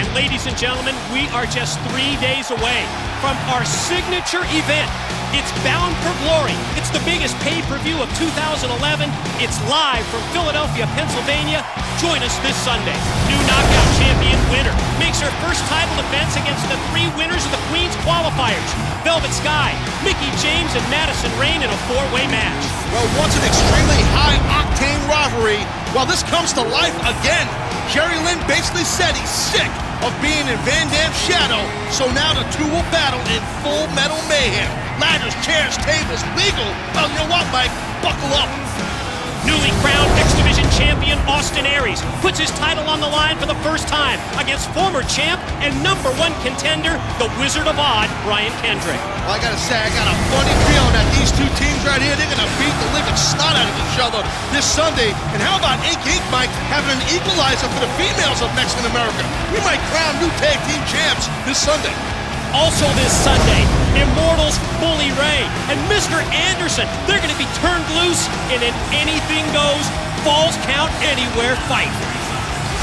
And ladies and gentlemen, we are just three days away from our signature event. It's Bound for Glory. It's the biggest pay-per-view of 2011. It's live from Philadelphia, Pennsylvania. Join us this Sunday. New knockout champion Winter makes her first title defense against the three winners of the Queen's qualifiers. Velvet Sky, Mickie James, and Madison Rayne in a four-way match. Well, once an extremely high-octane rivalry, well, this comes to life again. Jerry Lynn basically said he's sick of being in Van Dam's shadow, so now the two will battle in full metal mayhem. Ladders, chairs, tables, legal. Well, you know what, Mike? Buckle up. Newly crowned X Division champion Austin Aries puts his title on the line for the first time against former champ and number one contender, the Wizard of Odd, Brian Kendrick. Well, I gotta say, I got a funny feeling that these two teams right here, they're gonna beat the living snot out of each other this Sunday. And how about Ink Inc. Mike having an equalizer for the females of Mexican America? We might crown new tag team champs this Sunday. Also this Sunday, Immortals Bully Ray and Mr. Anderson. They're going to be turned loose in an anything goes, falls count anywhere fight.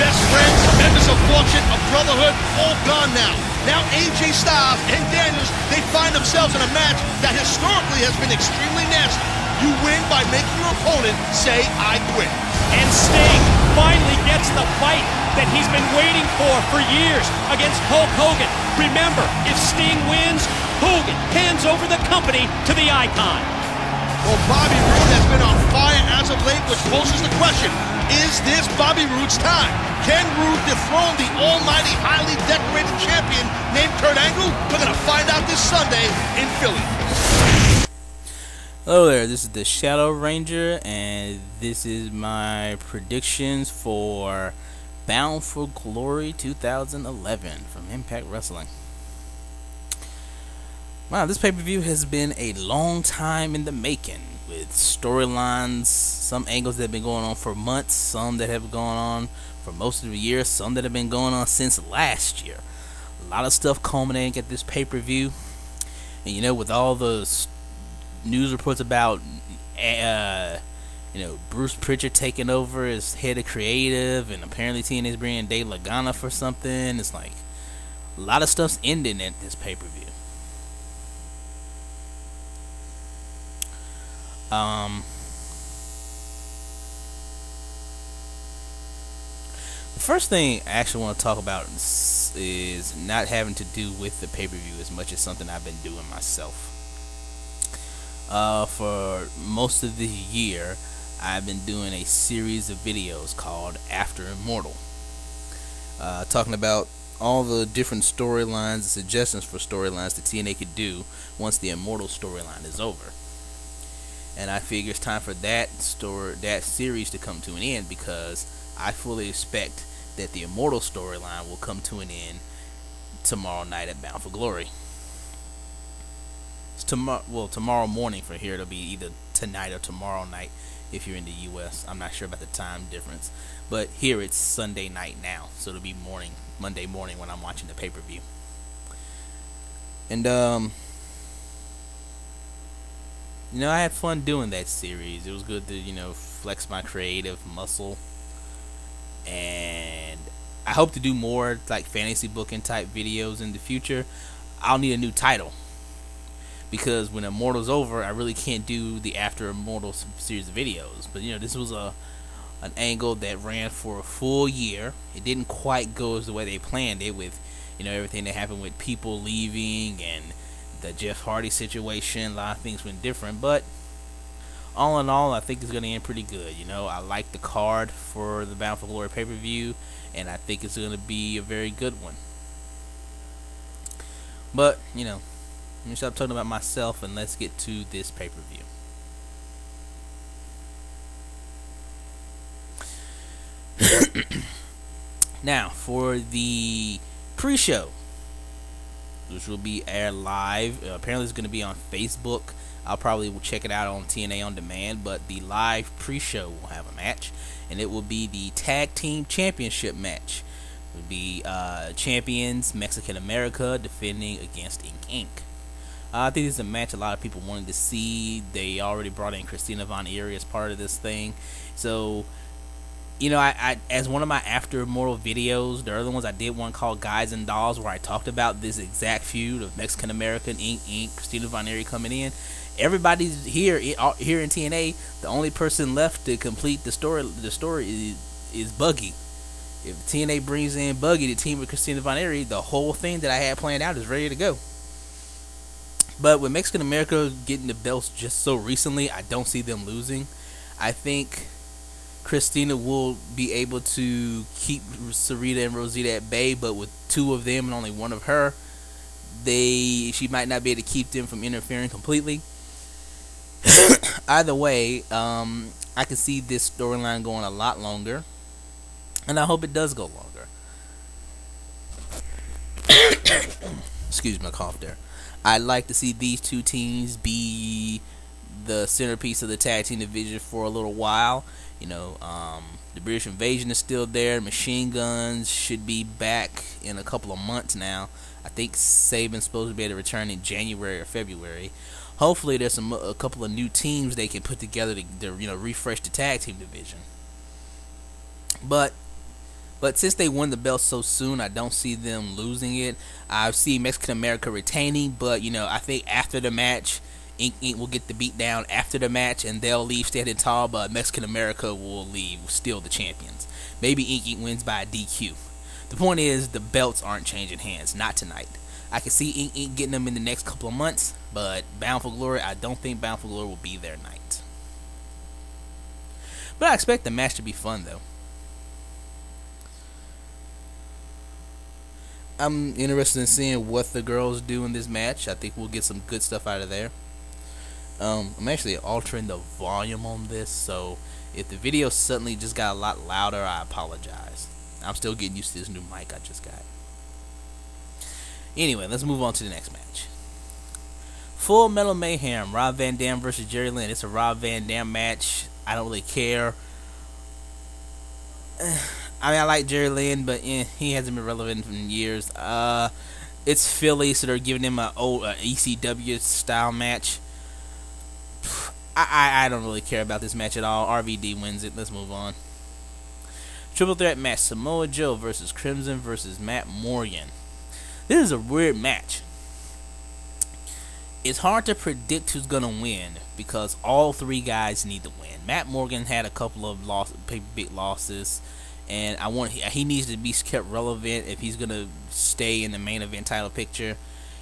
Best friends, members of fortune, of brotherhood, all gone now. Now AJ Styles and Daniels, they find themselves in a match that historically has been extremely nasty. You win by making your opponent say, I quit. And Sting finally gets the fight that he's been waiting for for years against Hulk Hogan. Remember, if Sting wins, Hogan hands over the company to the icon. Well, Bobby Roode has been on fire as of late, which poses the question, is this Bobby Roode's time? Can Roode dethrone the almighty, highly decorated champion named Kurt Angle? We're going to find out this Sunday in Philly. Hello there, this is the Shadow Ranger, and this is my predictions for Bound for Glory 2011 from Impact Wrestling. Wow, this pay per view has been a long time in the making with storylines, some angles that have been going on for months, some that have gone on for most of the year, some that have been going on since last year. A lot of stuff culminating at this pay per view. And you know, with all the news reports about uh, you know Bruce Prichard taking over as head of creative, and apparently TNA's bringing Dave Lagana for something. It's like a lot of stuff's ending at this pay per view. Um, the first thing I actually want to talk about is, not having to do with the pay per view as much as something I've been doing myself uh, for most of the year, I've been doing a series of videos called After Immortal, uh, talking about all the different storylines and suggestions for storylines that TNA could do once the Immortal storyline is over. And I figure it's time for that story, that series to come to an end because I fully expect that the Immortal storyline will come to an end tomorrow night at Bound for Glory tomorrow. Well, tomorrow morning for here. It'll be either tonight or tomorrow night if you're in the U.S. I'm not sure about the time difference, but here it's Sunday night now, so it'll be morning, Monday morning when I'm watching the pay-per-view. And um, you know, I had fun doing that series. It was good to you know flex my creative muscle, and I hope to do more like fantasy booking type videos in the future. I'll need a new title because when Immortal's over, I really can't do the After Immortal series of videos. But you know, this was a an angle that ran for a full year. It didn't quite go as the way they planned it with you know everything that happened with people leaving and the Jeff Hardy situation. A lot of things went different, but all in all, I think it's going to end pretty good. You know, I like the card for the Bound for Glory pay per view, and I think it's going to be a very good one. But you know, let me stop talking about myself and let's get to this pay per view. now, for the pre show, which will be aired live, uh, apparently it's going to be on Facebook. I'll probably check it out on TNA On Demand, but the live pre show will have a match, and it will be the Tag Team Championship match. Will be uh, champions Mexican America defending against Ink Inc. Uh, I think this is a match a lot of people wanted to see. They already brought in Christina Von Eerie as part of this thing. So you know, I, I as one of my after immortal videos, the other ones I did one called Guys and Dolls where I talked about this exact feud of Mexican American Ink Inc. Christina Von Eerie coming in. Everybody's here here in TNA. The only person left to complete the story the story is, is Buggy. If TNA brings in Buggy, the team with Christina Von Eerie, the whole thing that I had planned out is ready to go. But with Mexican America getting the belts just so recently, I don't see them losing. I think Christina will be able to keep Sarita and Rosita at bay, but with two of them and only one of her, they she might not be able to keep them from interfering completely. Either way, um, I can see this storyline going a lot longer, and I hope it does go longer. Excuse my cough there. I'd like to see these two teams be the centerpiece of the tag team division for a little while. You know, um, the British Invasion is still there. Machine Guns should be back in a couple of months now. I think Sabin's supposed to be able to return in January or February. Hopefully, there's some a couple of new teams they can put together to, to you know refresh the tag team division. But but since they won the belt so soon, I don't see them losing it. I see Mexican America retaining, but you know I think after the match Ink Inc. will get the beat down after the match and they'll leave standing tall, but Mexican America will leave still the champions. Maybe Ink Inc. wins by DQ. The point is, the belts aren't changing hands, not tonight. I can see Ink Inc. getting them in the next couple of months, but Bound for Glory, I don't think Bound for Glory will be their night. But I expect the match to be fun, though. I'm interested in seeing what the girls do in this match. I think we'll get some good stuff out of there. Um, I'm actually altering the volume on this, so if the video suddenly just got a lot louder, I apologize. I'm still getting used to this new mic I just got. Anyway, let's move on to the next match. Full Metal Mayhem, Rob Van Dam versus Jerry Lynn. It's a Rob Van Dam match. I don't really care. I mean, I like Jerry Lynn, but eh, he hasn't been relevant in years. Uh, it's Philly, so they're giving him an old uh, ECW style match. I, I, don't really care about this match at all. RVD wins it. Let's move on. Triple threat match: Samoa Joe versus Crimson versus Matt Morgan. This is a weird match. It's hard to predict who's gonna win because all three guys need to win. Matt Morgan had a couple of loss, big losses, and I want he needs to be kept relevant if he's gonna stay in the main event title picture.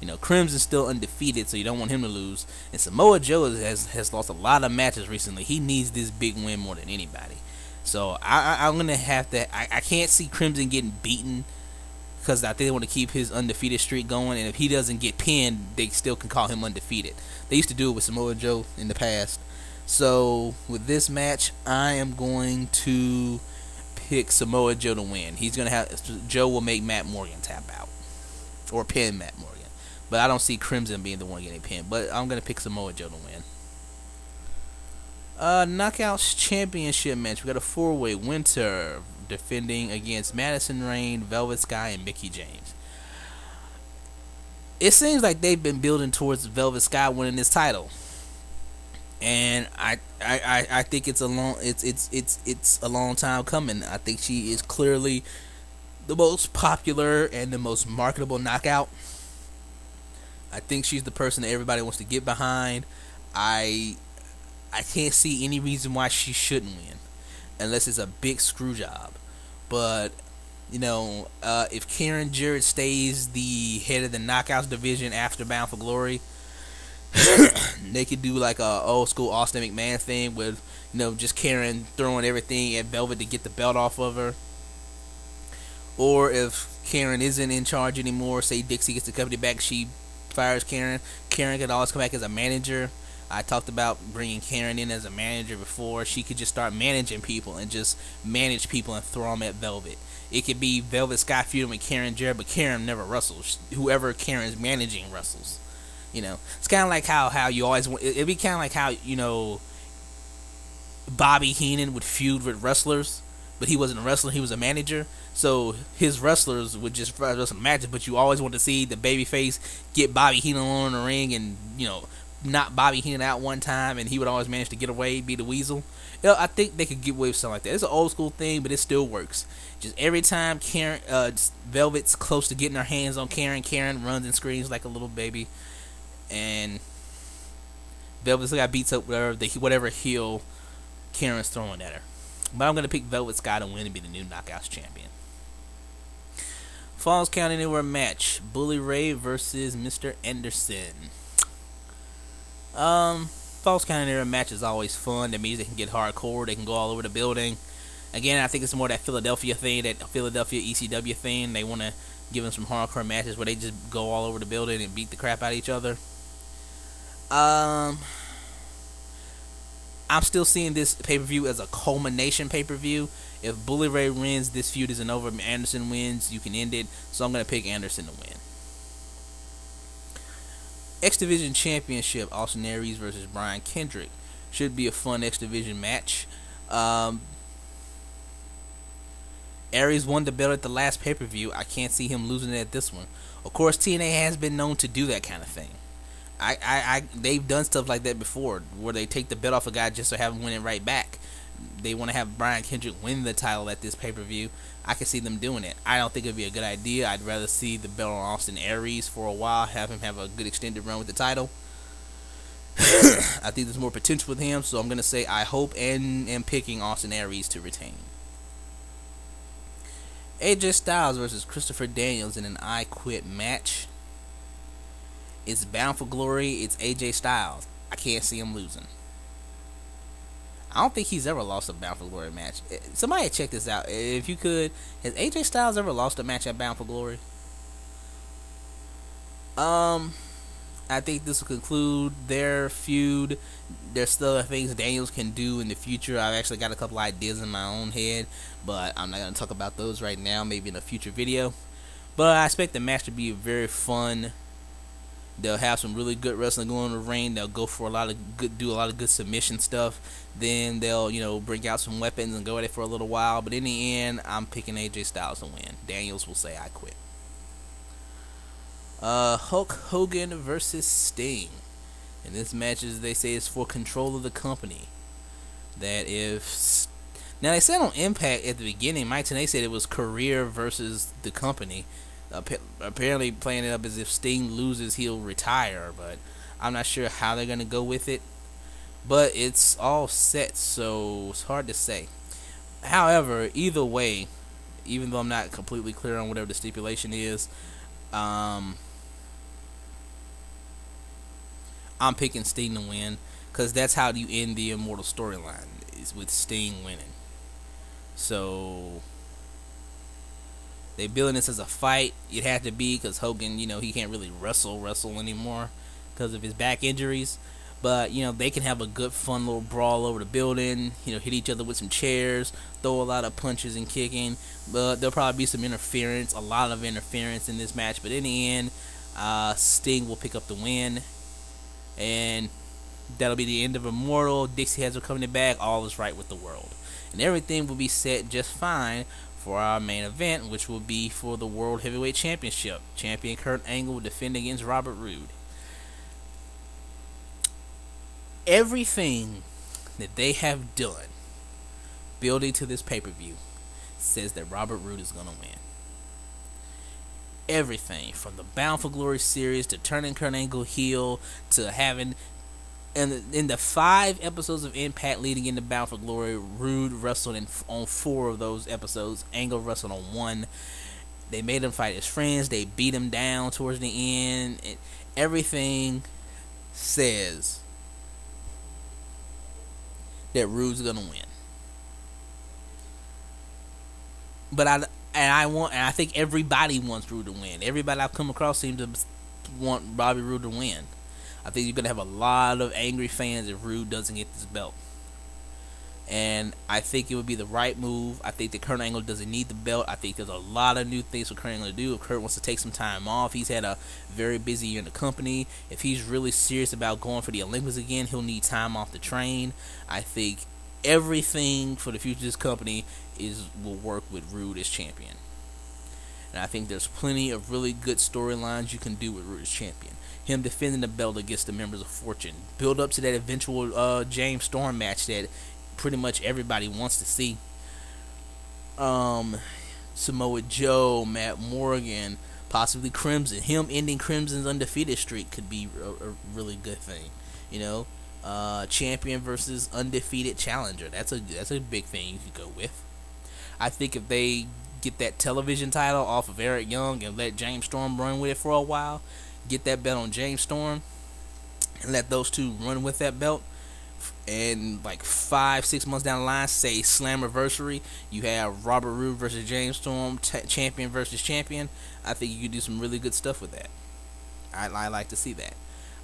You know, Crimson's still undefeated, so you don't want him to lose. And Samoa Joe has has lost a lot of matches recently. He needs this big win more than anybody. So I, I am gonna have to. I, I can't see Crimson getting beaten because I think they want to keep his undefeated streak going. And if he doesn't get pinned, they still can call him undefeated. They used to do it with Samoa Joe in the past. So with this match, I am going to pick Samoa Joe to win. He's gonna have Joe will make Matt Morgan tap out or pin Matt Morgan. But I don't see Crimson being the one getting pinned. But I'm going to pick Samoa Joe to win. Uh, Knockouts Championship match. We got a four-way Winter defending against Madison Rayne, Velvet Sky, and Mickie James. It seems like they've been building towards Velvet Sky winning this title, and I, I, I think it's a long, it's, it's, it's, it's a long time coming. I think she is clearly the most popular and the most marketable knockout I think she's the person that everybody wants to get behind. I I can't see any reason why she shouldn't win, unless it's a big screw job. But you know, uh, if Karen Jarrett stays the head of the Knockouts division after Bound for Glory, they could do like a old school Austin McMahon thing with you know just Karen throwing everything at Velvet to get the belt off of her. Or if Karen isn't in charge anymore, say Dixie gets the company back, she fires Karen. Karen could always come back as a manager. I talked about bringing Karen in as a manager before. She could just start managing people and just manage people and throw them at Velvet. It could be Velvet Sky feuding with Karen Jarrett, but Karen never wrestles. Whoever Karen's managing wrestles. You know, it's kind of like how how you always it'd be kind of like how you know Bobby Heenan would feud with wrestlers but he wasn't a wrestler; he was a manager. So his wrestlers would just wrestle matches, but you always want to see the babyface get Bobby Heenan on the ring and you know knock Bobby Heenan out one time, and he would always manage to get away, be the weasel. You know, I think they could get away with something like that. It's an old school thing, but it still works. Just every time Karen, uh, Velvet's close to getting her hands on Karen, Karen runs and screams like a little baby, and Velvet's got beats up whatever the whatever heel Karen's throwing at her. But I'm gonna pick Velvet Sky to win and be the new Knockouts champion. Falls Count Anywhere match: Bully Ray versus Mr. Anderson. Um, Falls Count Anywhere match is always fun. That means they can get hardcore. They can go all over the building. Again, I think it's more that Philadelphia thing, that Philadelphia ECW thing. They want to give them some hardcore matches where they just go all over the building and beat the crap out of each other. Um, I'm still seeing this pay per view as a culmination pay per view. If Bully Ray wins, this feud isn't over. Anderson wins, you can end it. So I'm going to pick Anderson to win. X Division Championship: Austin Aries versus Brian Kendrick. Should be a fun X Division match. Um, Aries won the belt at the last pay per view. I can't see him losing it at this one. Of course, TNA has been known to do that kind of thing. I, I, I, they've done stuff like that before, where they take the belt off a guy just to have him win it right back. They want to have Brian Kendrick win the title at this pay per view. I can see them doing it. I don't think it'd be a good idea. I'd rather see the belt on Austin Aries for a while, have him have a good extended run with the title. I think there's more potential with him, so I'm gonna say I hope and am picking Austin Aries to retain. AJ Styles versus Christopher Daniels in an I Quit match. It's bound for glory. It's AJ Styles. I can't see him losing. I don't think he's ever lost a Bound for Glory match. Eh, somebody check this out. If you could, has AJ Styles ever lost a match at Bound for Glory? Um, I think this will conclude their feud. There's still things Daniels can do in the future. I've actually got a couple ideas in my own head, but I'm not going to talk about those right now. Maybe in a future video. But I expect the match to be a very fun They'll have some really good wrestling going in the ring. They'll go for a lot of good, do a lot of good submission stuff. Then they'll, you know, bring out some weapons and go at it for a little while. But in the end, I'm picking AJ Styles to win. Daniels will say I quit. Uh, Hulk Hogan versus Sting. And this match, as they say, is for control of the company. That if now they said on Impact at the beginning, Mike Tenay said it was career versus the company apparently playing it up as if Sting loses, he'll retire. But I'm not sure how they're gonna go with it. But it's all set, so it's hard to say. However, either way, even though I'm not completely clear on whatever the stipulation is, um, I'm picking Sting to win because that's how you end the Immortal storyline is with Sting winning. So they billing this as a fight. It had to be because Hogan, you know, he can't really wrestle wrestle anymore because of his back injuries. But you know, they can have a good, fun little brawl over the building. You know, hit each other with some chairs, throw a lot of punches and kicking. But there'll probably be some interference, a lot of interference in this match. But in the end, uh, Sting will pick up the win, and that'll be the end of Immortal. Dixie Heads are coming back. All is right with the world, and everything will be set just fine for our main event, which will be for the World Heavyweight Championship. Champion Kurt Angle will defend against Robert Roode. Everything that they have done building to this pay per view says that Robert Roode is going to win. Everything from the Bound for Glory series to turning Kurt Angle heel to having and in the five episodes of Impact leading into Bound for Glory, Roode wrestled in, on four of those episodes. Angle wrestled on one. They made him fight his friends. They beat him down towards the end. Everything says that Roode's gonna win. But I and I want and I think everybody wants Roode to win. Everybody I've come across seems to want Bobby Roode to win. I think you're gonna have a lot of angry fans if Roode doesn't get this belt. And I think it would be the right move. I think that Kurt Angle doesn't need the belt. I think there's a lot of new things for Kurt Angle to do. If Kurt wants to take some time off, he's had a very busy year in the company. If he's really serious about going for the Olympics again, he'll need time off the train. I think everything for the future of this company is will work with Roode as champion. And I think there's plenty of really good storylines you can do with Roode as champion him defending the belt against the members of Fortune. Build up to that eventual uh, James Storm match that pretty much everybody wants to see. Um, Samoa Joe, Matt Morgan, possibly Crimson. Him ending Crimson's undefeated streak could be a, a really good thing. You know, uh, champion versus undefeated challenger. That's a that's a big thing you could go with. I think if they get that television title off of Eric Young and let James Storm run with it for a while, get that belt on James Storm, and let those two run with that belt. And like five, six months down the line, say Slammiversary, you have Robert Roode versus James Storm, champion versus champion. I think you could do some really good stuff with that. I, I like to see that.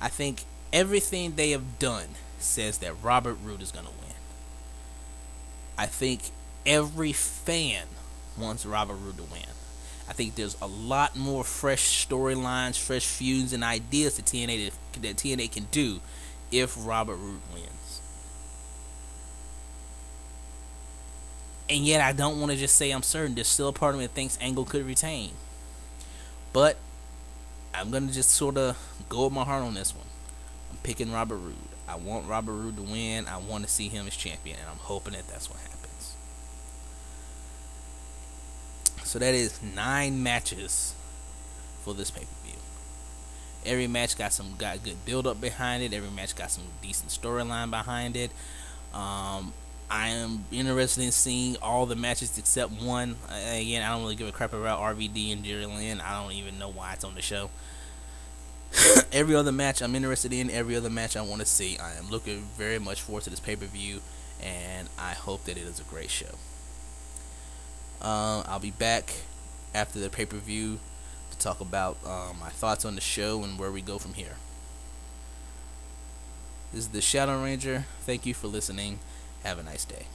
I think everything they have done says that Robert Roode is going to win. I think every fan wants Robert Roode to win. I think there's a lot more fresh storylines, fresh feuds, and ideas that TNA that TNA can do if Robert Roode wins. And yet, I don't want to just say I'm certain. There's still a part of me that thinks Angle could retain. But I'm gonna just sort of go with my heart on this one. I'm picking Robert Roode. I want Robert Roode to win. I want to see him as champion, and I'm hoping that that's what happens. So that is nine matches for this pay per view. Every match got some got good build up behind it. Every match got some decent storyline behind it. Um, I am interested in seeing all the matches except one. Again, I don't really give a crap about RVD and Jerry Lynn. I don't even know why it's on the show. every other match I'm interested in, every other match I want to see. I am looking very much forward to this pay per view, and I hope that it is a great show. Uh, I'll be back after the pay per view to talk about um, my thoughts on the show and where we go from here. This is the Shadow Ranger. Thank you for listening. Have a nice day.